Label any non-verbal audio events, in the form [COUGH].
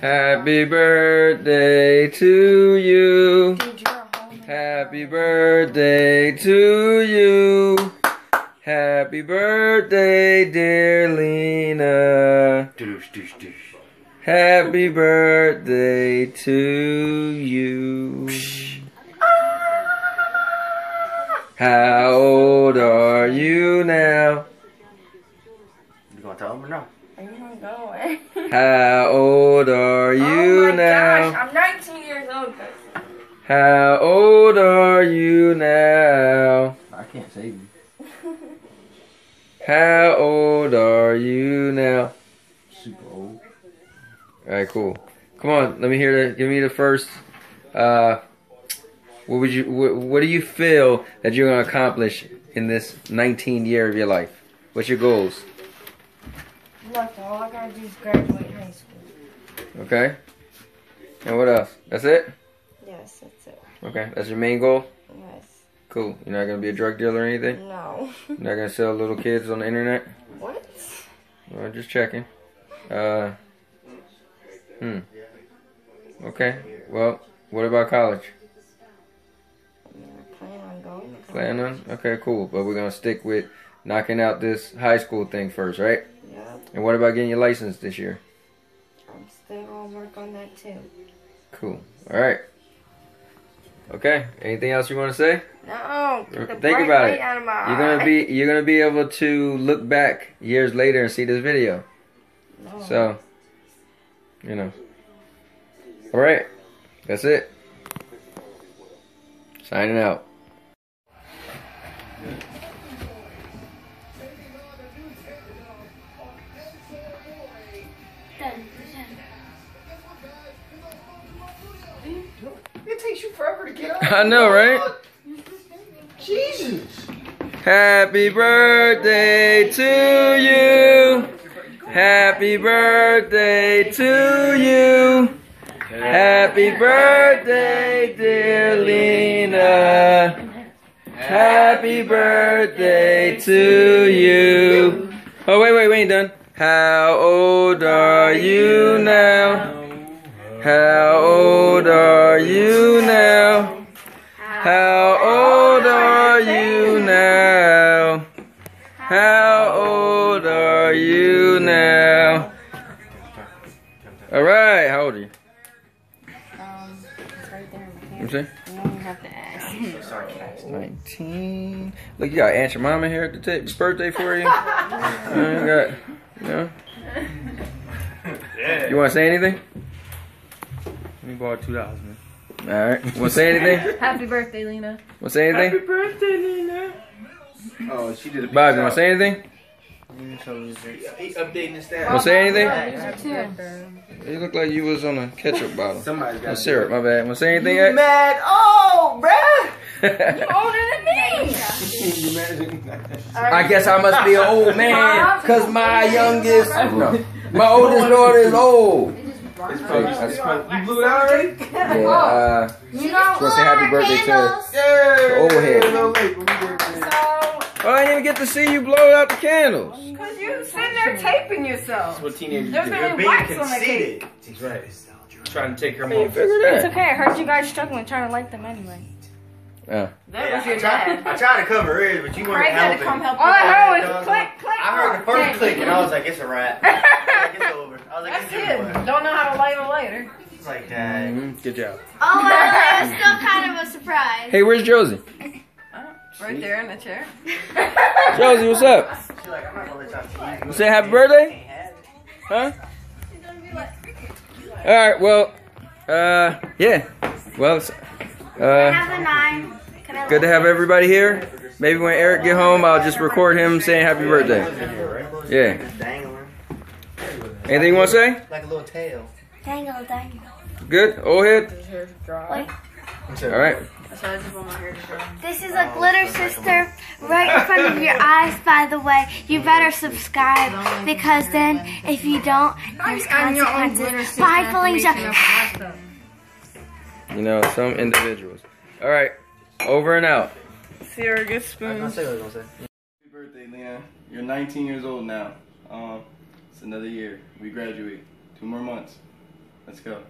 Happy birthday to you. Happy birthday to you. Happy birthday, dear Lena. Happy birthday to you. How old are you now? You gonna tell him or no? Are you gonna go away? How old are oh you my now? gosh, I'm 19 years old, guys. How old are you now? I can't save you. How old are you now? Super old. Alright, cool. Come on, let me hear the give me the first uh what would you what, what do you feel that you're going to accomplish in this 19 year of your life? What's your goals? Look, all I gotta do is graduate high school. Okay? And what else? That's it? Yes, that's it. Okay, that's your main goal? Yes. Cool. You're not going to be a drug dealer or anything? No. You're not going to sell little kids on the internet? what? Well, just checking. Uh, hmm. Okay. Well, what about college? I plan on going. to Plan on? Okay, cool. But we're gonna stick with knocking out this high school thing first, right? Yeah, And what about getting your license this year? I'm work on that too. Cool. All right. Okay. Anything else you want to say? No, Think about it. Out of my You're gonna be you're gonna be able to look back years later and see this video. No. So, you know. All right. That's it. Signing out. It takes you forever to get up. [LAUGHS] I know, right? Jesus. Happy birthday to you. Happy birthday to you. Happy birthday, dear Lena. Happy birthday to you. Oh, wait, wait, we ain't done. How old are you now? How old are you now? How old are you now? How old are you now? All right, how old are you? Um, it's right there. in You see? You don't have to ask. 19. Look, you got Aunt mama here at the t- birthday for you. [LAUGHS] You got, want to say anything? Let me borrow two dollars, man. All right. Want to say anything? Happy birthday, Lena. Want to say anything? Happy birthday, Nina. Oh, she did a Bob, you want to say anything? He updating the stats. Want to say anything? Two. You look like you was on a ketchup bottle. Somebody's got Oh, syrup, my bad. Want to say anything You yet? mad? Oh, bruh. [LAUGHS] Older than me. you? I guess I must be an old man, cause my youngest, no, [LAUGHS] my oldest daughter is old. It's probably, it's probably, you blew it out already? [LAUGHS] Yeah, uh, You know, want to say happy birthday to her. Yeah. Old head. A little late, but we did it. so, Oh, I didn't even get to see you blow out the candles. cause you sitting there taping yourself. That's what teenagers There's do. gonna They're being wax on the conceited. cake. He's right. Trying to take her How you mom. It's okay. I heard you guys struggling trying to like them anyway. Yeah. That Yeah, was your I tried, dad. I tried to cover ears, but you weren't Craig had to helping. come help. All I heard was click, click. I heard the first click. click and I was like, it's a wrap. [LAUGHS] I was like, it's over. I That's it's it. Don't know how to light a lighter. It's like that. Mhm, Good job. Oh, well, [LAUGHS] it was still kind of a surprise. Hey, where's Josie? Right there in the chair. [LAUGHS] Josie, what's up? She's like, I'm not gonna let y'all see You say happy birthday? Huh? All right. Well, uh, yeah. Well, uh, Have a nine. Can I good to have everybody here. Maybe when Eric get home, I'll just record him saying happy birthday. Yeah. Just dangling. Anything you want to say? Like a little tail. dangle, dangle? Good. Old head. Wait. All right. So I just want my hair to dry. This is a glitter sister right in front of your eyes, by the way. You better subscribe because then if you don't, there's consequences. Bye, Felicia. You know, some individuals. All right. Over and out. Sierra good I was spoon. gonna say what I was gonna say. Happy birthday, Leon. You're 19 years old now. Um, it's another year. We graduate. Two more months. Let's go.